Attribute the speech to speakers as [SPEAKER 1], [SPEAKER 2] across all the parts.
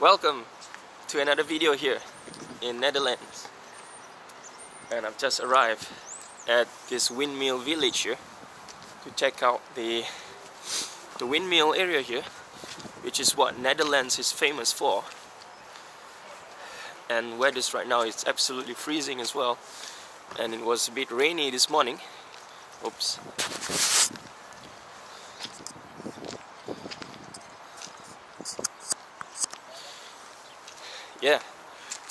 [SPEAKER 1] Welcome to another video here in Netherlands. And I've just arrived at this windmill village here to check out the the windmill area here which is what Netherlands is famous for. And weather right now is absolutely freezing as well. And it was a bit rainy this morning. Oops yeah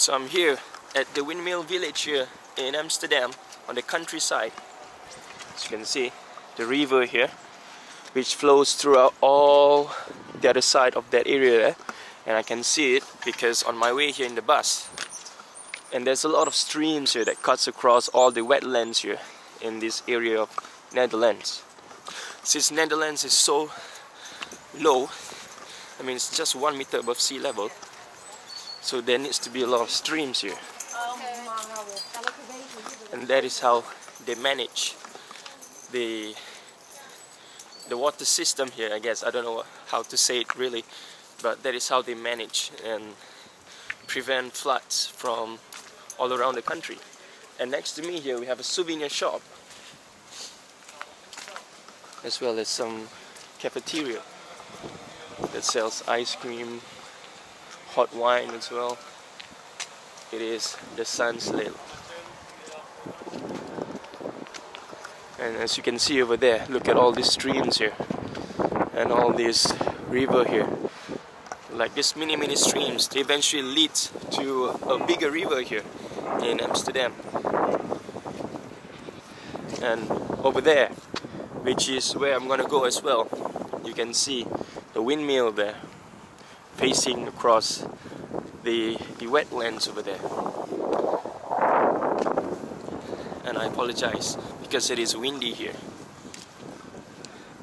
[SPEAKER 1] so I'm here at the windmill village here in Amsterdam on the countryside. As you can see the river here which flows throughout all the other side of that area and I can see it because on my way here in the bus and there's a lot of streams here that cuts across all the wetlands here in this area of Netherlands. Since Netherlands is so low I mean it's just one meter above sea level so there needs to be a lot of streams here. And that is how they manage the the water system here, I guess. I don't know how to say it really, but that is how they manage and prevent floods from all around the country. And next to me here we have a souvenir shop as well as some cafeteria that sells ice cream, hot wine as well. It is the Sansleel. And as you can see over there, look at all these streams here and all this river here. Like these mini mini streams, they eventually lead to a bigger river here in Amsterdam. And over there, which is where I'm gonna go as well, you can see the windmill there facing across the, the wetlands over there. And I apologize because it is windy here.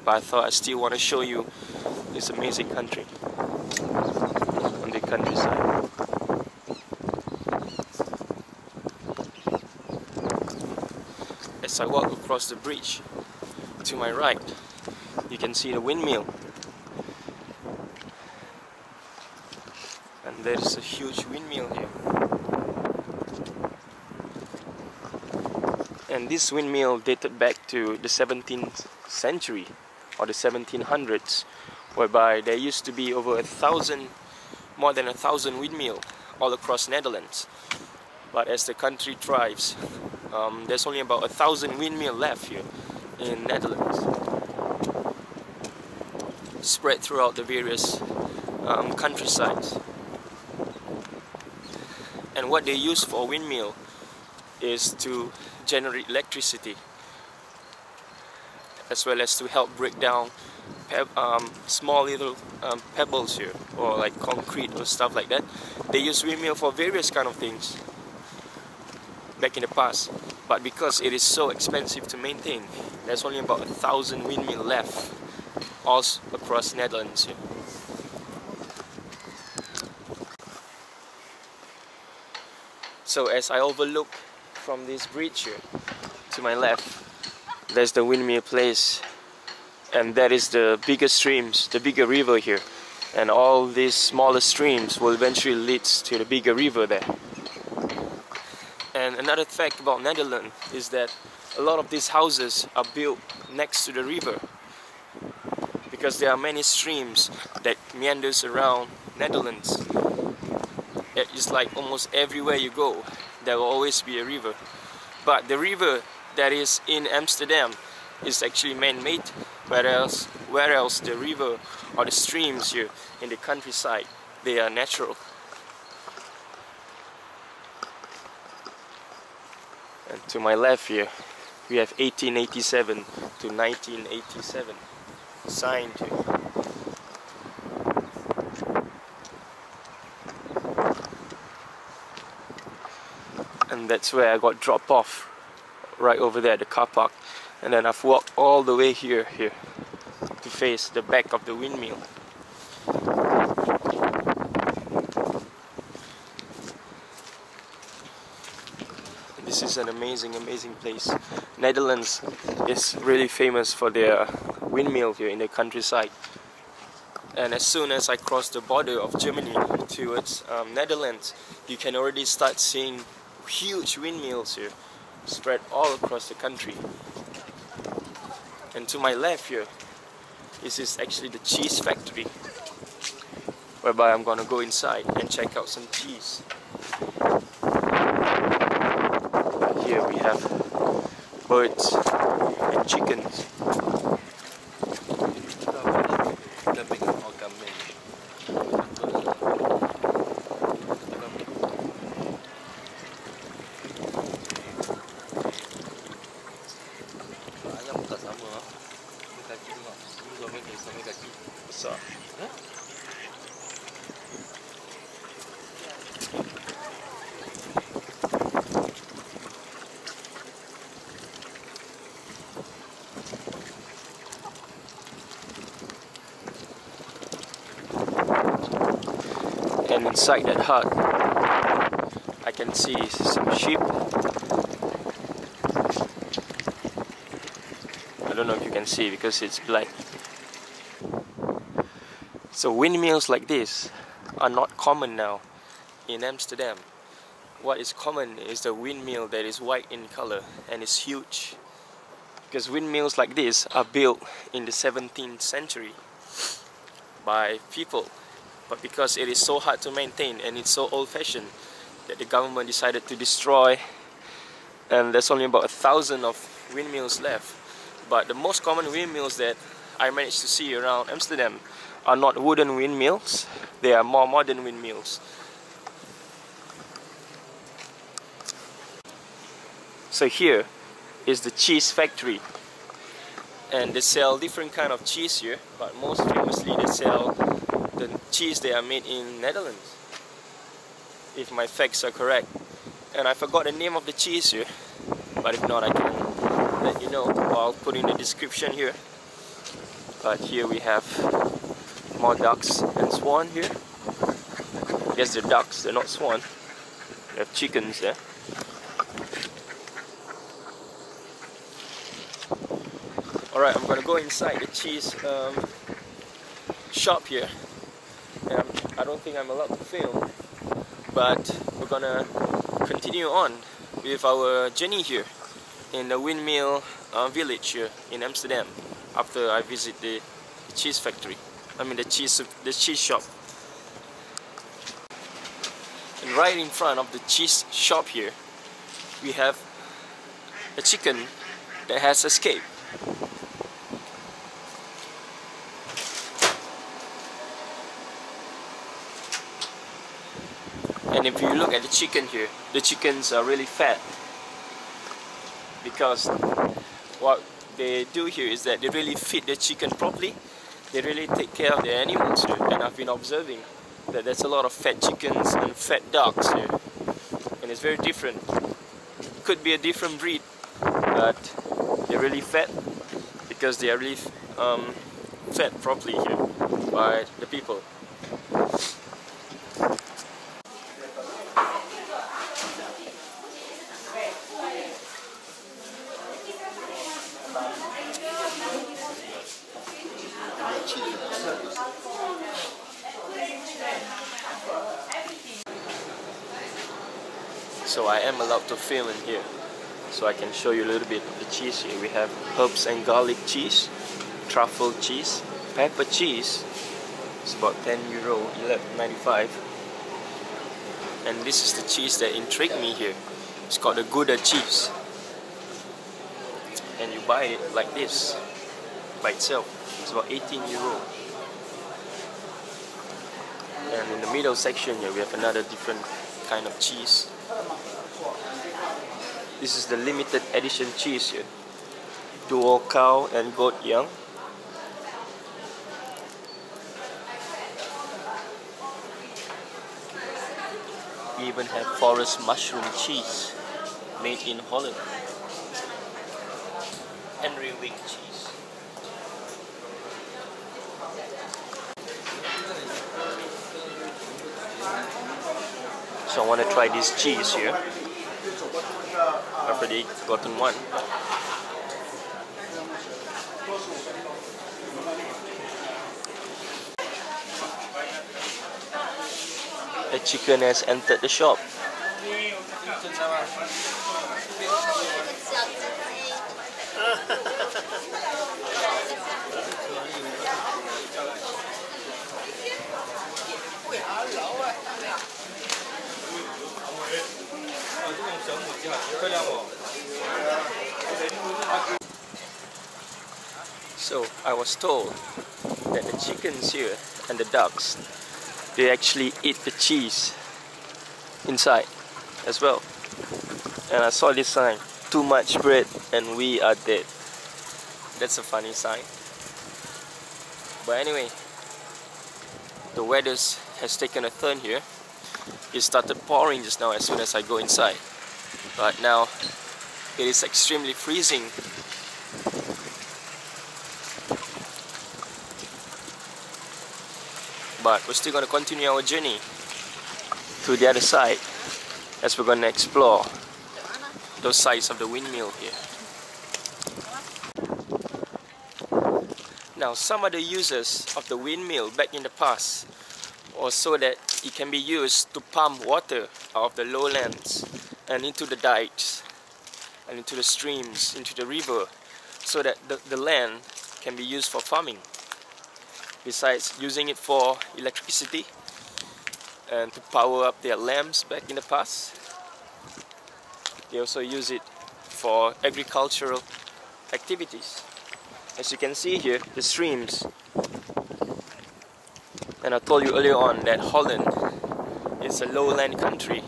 [SPEAKER 1] But I thought I still want to show you this amazing country on the countryside. As I walk across the bridge to my right, you can see the windmill there is a huge windmill here. And this windmill dated back to the 17th century or the 1700s whereby there used to be over a thousand more than a thousand windmill all across Netherlands. But as the country thrives um, there's only about a thousand windmill left here in Netherlands spread throughout the various um, countrysides and what they use for windmill is to generate electricity as well as to help break down um, small little um, pebbles here or like concrete or stuff like that they use windmill for various kind of things back in the past but because it is so expensive to maintain there's only about a thousand windmill left all across Netherlands here. So as I overlook from this bridge here to my left, there's the windmill place and that is the bigger streams, the bigger river here. And all these smaller streams will eventually lead to the bigger river there. And another fact about Netherlands is that a lot of these houses are built next to the river because there are many streams that meanders around Netherlands it's like almost everywhere you go there will always be a river. But the river that is in Amsterdam is actually man-made whereas where else the river or the streams here in the countryside they are natural. And to my left here we have 1887 to 1987 signed and that's where I got dropped off right over there at the car park. And then I've walked all the way here here to face the back of the windmill. This is an amazing amazing place. Netherlands is really famous for their windmill here in the countryside. And as soon as I cross the border of Germany towards um, Netherlands you can already start seeing huge windmills here spread all across the country. And to my left here this is actually the cheese factory whereby I'm gonna go inside and check out some cheese. Here we have birds and chickens inside that hut I can see some sheep. I don't know if you can see because it's black. So windmills like this are not common now in Amsterdam. What is common is the windmill that is white in color and is huge. Because windmills like this are built in the 17th century by people but because it is so hard to maintain and it's so old-fashioned that the government decided to destroy and there's only about a thousand of windmills left. But the most common windmills that I managed to see around Amsterdam are not wooden windmills they are more modern windmills. So here is the cheese factory. And they sell different kind of cheese here but most famously they sell cheese they are made in Netherlands if my facts are correct. And I forgot the name of the cheese here but if not I can let you know I'll put in the description here. But here we have more ducks and swan here. I guess they're ducks, they're not swan. We have chickens there. Alright, I'm gonna go inside the cheese um, shop here I don't think I'm allowed to film but we're gonna continue on with our journey here in the windmill uh, village here in Amsterdam after I visit the cheese factory I mean the cheese the cheese shop. And right in front of the cheese shop here we have a chicken that has escaped and if you look at the chicken here the chickens are really fat. Because what they do here is that they really feed the chicken properly. They really take care of their animals here. And I've been observing that there's a lot of fat chickens and fat ducks here. And it's very different. Could be a different breed but they're really fat because they are really um, fed properly here by the people so To film in here. So I can show you a little bit of the cheese here. We have herbs and garlic cheese truffle cheese pepper cheese. It's about 10 euro 11.95 and this is the cheese that intrigued me here. It's called the Gouda cheese. And you buy it like this by itself. It's about 18 euro. And in the middle section here we have another different kind of cheese this is the limited edition cheese here. Dual cow and goat young. We even have forest mushroom cheese made in Holland. Henry Wick cheese. So I want to try this cheese here Aphrodite Gotten 1. The chicken has entered the shop. So I was told that the chickens here and the ducks they actually eat the cheese inside as well. And I saw this sign, too much bread and we are dead. That's a funny sign. But anyway, the weather has taken a turn here. It started pouring just now as soon as I go inside. But now it is extremely freezing but we're still going to continue our journey to the other side as we're going to explore those sides of the windmill here. Now some of the uses of the windmill back in the past was so that it can be used to pump water out of the lowlands and into the dikes and into the streams, into the river so that the, the land can be used for farming. Besides using it for electricity and to power up their lamps back in the past they also use it for agricultural activities. As you can see here the streams. And I told you earlier on that Holland is a lowland country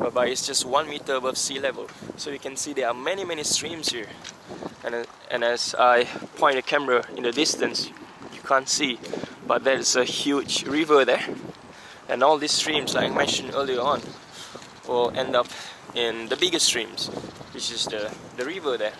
[SPEAKER 1] whereby it's just one meter above sea level. So you can see there are many many streams here. And, and as I point the camera in the distance you can't see but there's a huge river there. And all these streams like I mentioned earlier on will end up in the biggest streams which is the, the river there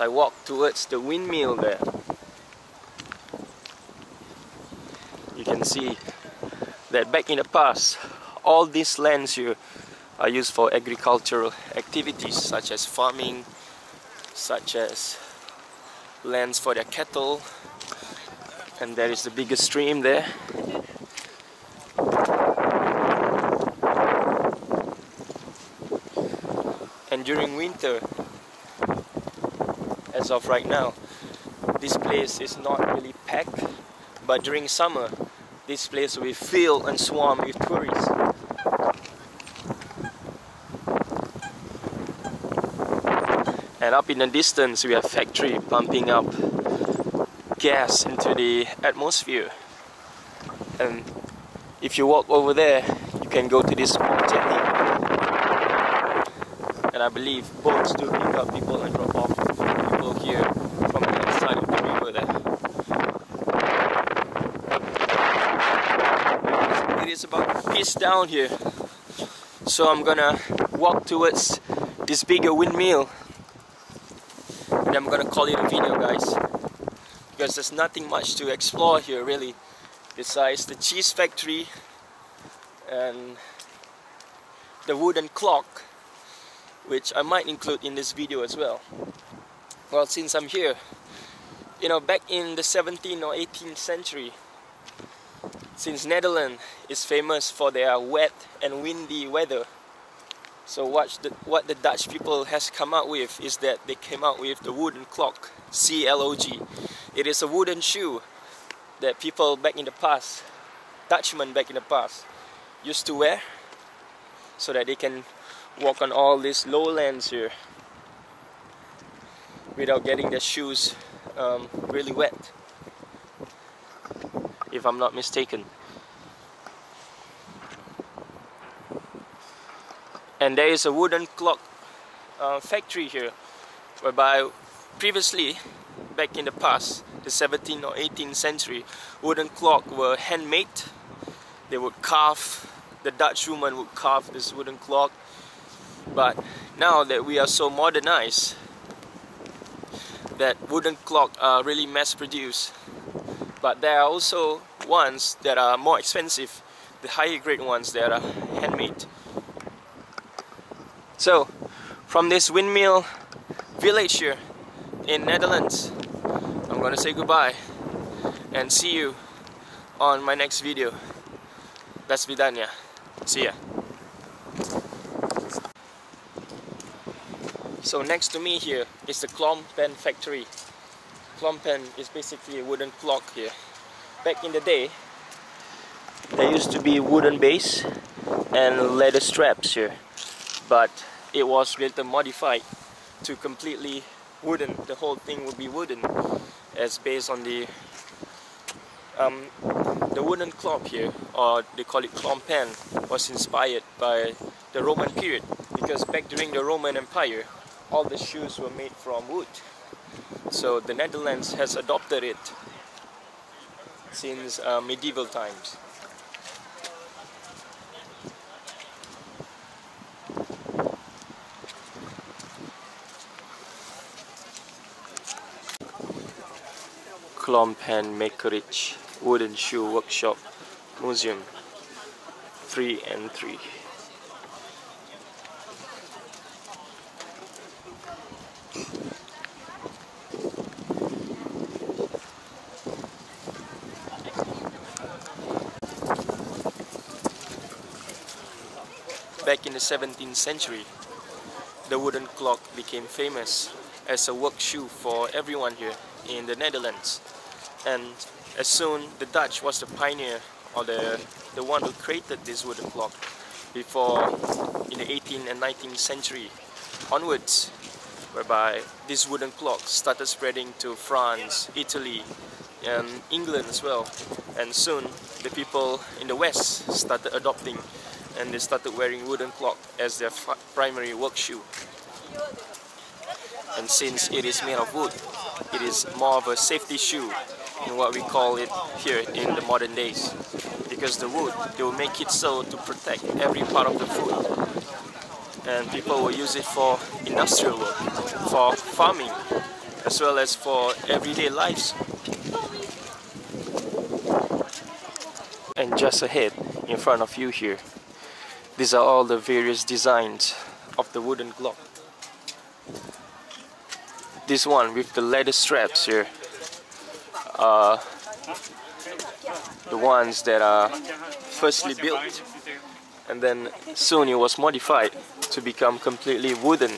[SPEAKER 1] I walk towards the windmill there. You can see that back in the past all these lands here are used for agricultural activities such as farming such as lands for their cattle and there is the biggest stream there. And during winter as of right now this place is not really packed but during summer this place will be filled and swarm with tourists. And up in the distance we have factory pumping up gas into the atmosphere. And if you walk over there, you can go to this small jetty. And I believe boats do pick up people and drop off people here from the other side of the river there. is piss down here. So I'm gonna walk towards this bigger windmill. And I'm gonna call it a video guys. Because there's nothing much to explore here really. Besides the cheese factory and the wooden clock which I might include in this video as well. Well, since I'm here, you know, back in the 17th or 18th century, since Netherlands is famous for their wet and windy weather. So what the, what the Dutch people has come up with is that they came out with the wooden clock, C-L-O-G. It is a wooden shoe that people back in the past, Dutchmen back in the past, used to wear so that they can walk on all these lowlands here without getting their shoes um, really wet if I'm not mistaken. And there is a wooden clock uh, factory here, whereby previously, back in the past, the 17th or 18th century, wooden clock were handmade. They would carve, the Dutch woman would carve this wooden clock. But now that we are so modernized, that wooden clock are really mass produced but there are also ones that are more expensive the higher grade ones that are handmade. So, from this windmill village here in Netherlands, I'm gonna say goodbye and see you on my next video. That's Vidania. See ya. So next to me here is the Klompen factory. Klompen is basically a wooden clock here. Back in the day, there used to be wooden base and leather straps here. But it was later modified to completely wooden. The whole thing would be wooden as based on the um, the wooden clock here, or they call it klompen was inspired by the Roman period because back during the Roman Empire, all the shoes were made from wood. So the Netherlands has adopted it since uh, medieval times. Klompenmakerij Wooden Shoe Workshop Museum 3 and 3 Back in the 17th century, the wooden clock became famous as a work shoe for everyone here in the Netherlands. And as soon the Dutch was the pioneer or the, the one who created this wooden clock before in the 18th and 19th century onwards whereby this wooden clock started spreading to France, Italy and England as well and soon the people in the west started adopting and they started wearing wooden clock as their primary work shoe. And since it is made of wood it is more of a safety shoe in what we call it here in the modern days. Because the wood they will make it so to protect every part of the foot and people will use it for industrial work for farming as well as for everyday lives. And just ahead in front of you here these are all the various designs of the wooden clock. This one with the leather straps here uh, the ones that are firstly built and then soon it was modified to become completely wooden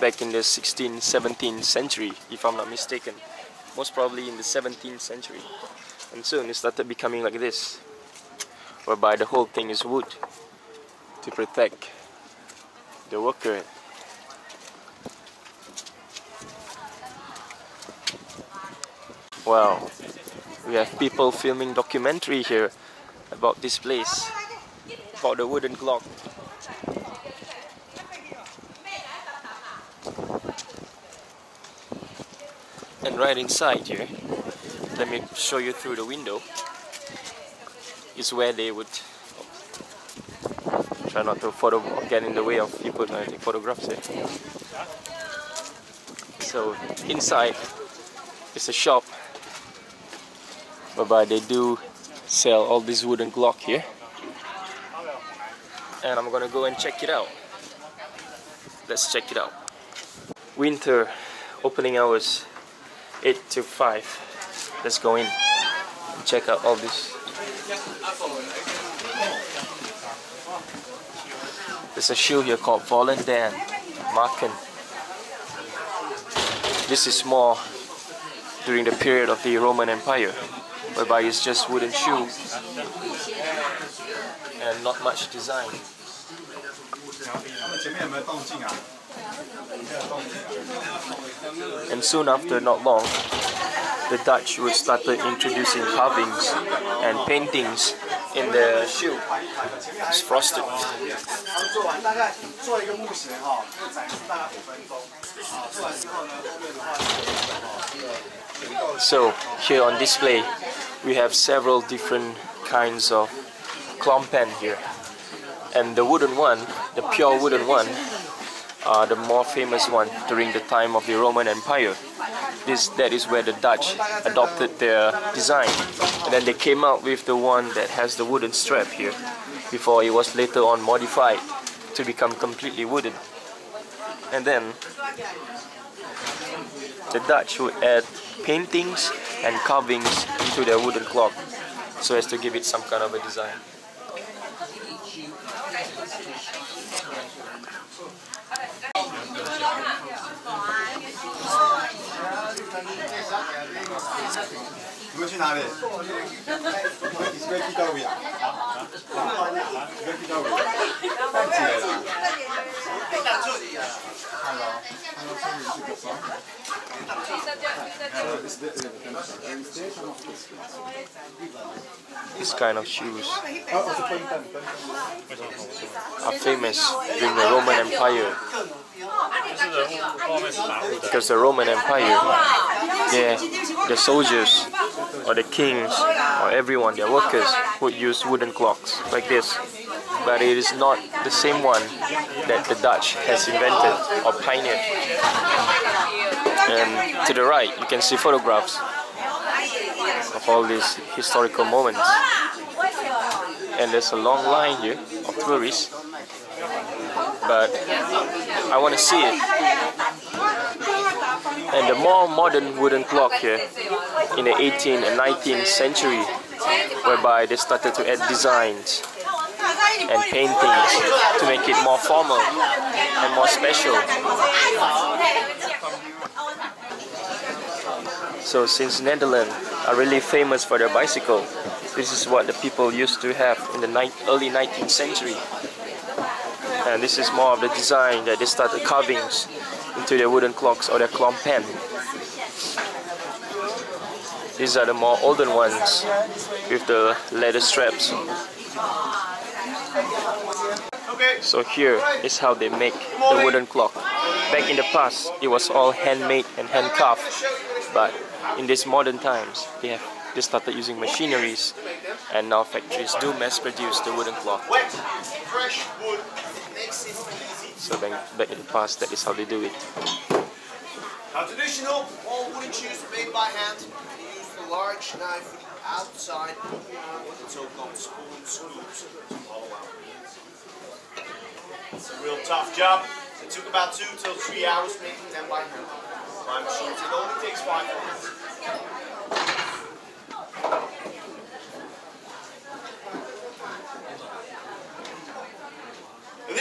[SPEAKER 1] back in the 16th 17th century if I'm not mistaken. Most probably in the 17th century. And soon it started becoming like this whereby the whole thing is wood to protect the worker Wow, we have people filming documentary here about this place, about the wooden clock. And right inside here, let me show you through the window, is where they would try not to photo get in the way of people take photographs. So inside is a shop whereby they do sell all this wooden clock here. And I'm gonna go and check it out. Let's check it out. Winter opening hours 8 to 5 let's go in and check out all this there's a shoe here called Volendam Marken this is more during the period of the Roman Empire whereby it's just wooden shoe and not much design. And soon after, not long, the Dutch would start introducing carvings and paintings in the shoe. It's frosted. So here on display we have several different kinds of Klompen here and the wooden one, the pure wooden one are the more famous one during the time of the Roman Empire this that is where the Dutch adopted their design. And then they came out with the one that has the wooden strap here before it was later on modified to become completely wooden. And then the Dutch would add paintings and carvings into their wooden clock so as to give it some kind of a design. This kind of shoes are famous during the Roman Empire because the Roman Empire, yeah, the soldiers or the kings or everyone, their workers would use wooden clocks like this. But it is not the same one that the Dutch has invented or pioneered. And to the right, you can see photographs of all these historical moments. And there's a long line here of tourists. But I want to see it. And the more modern wooden clock here in the 18th and 19th century, whereby they started to add designs and paintings to make it more formal and more special. So since Netherlands are really famous for their bicycle, this is what the people used to have in the early 19th century. And this is more of the design that they started carvings into their wooden clocks or their klompen. These are the more older ones with the leather straps. So here is how they make the wooden clock. Back in the past, it was all handmade and hand carved, but in these modern times, they have they started using machineries, and now factories do mass produce the wooden clock. So back, back in the past, that is how they do it.
[SPEAKER 2] Now traditional, all wooden shoes made by hand. They use the large knife outside the so-called spoon screws to hollow out. It's a real tough job. It took about two till three hours making them by hand. My machines, it only takes five minutes. And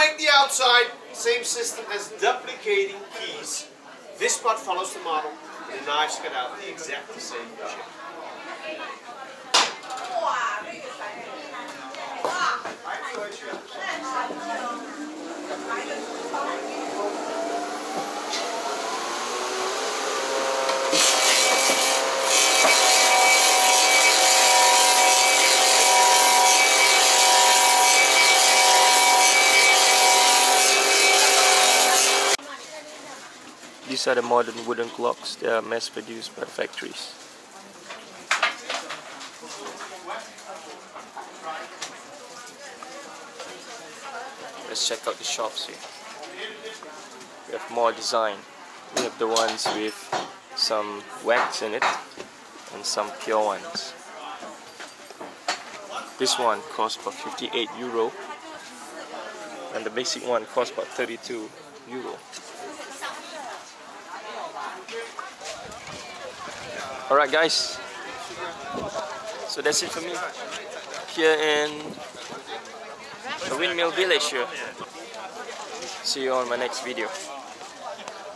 [SPEAKER 2] make the outside, same system as duplicating keys. This part follows the model, the knives cut out the exact same shape.
[SPEAKER 1] These are the modern wooden clocks. They are mass produced by factories. Let's check out the shops here. We have more design. We have the ones with some wax in it and some pure ones. This one costs about 58 euro and the basic one costs about 32 euro. Alright guys, so that's it for me here in the Windmill Village here. See you on my next video.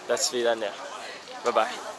[SPEAKER 1] That's it done. Bye bye.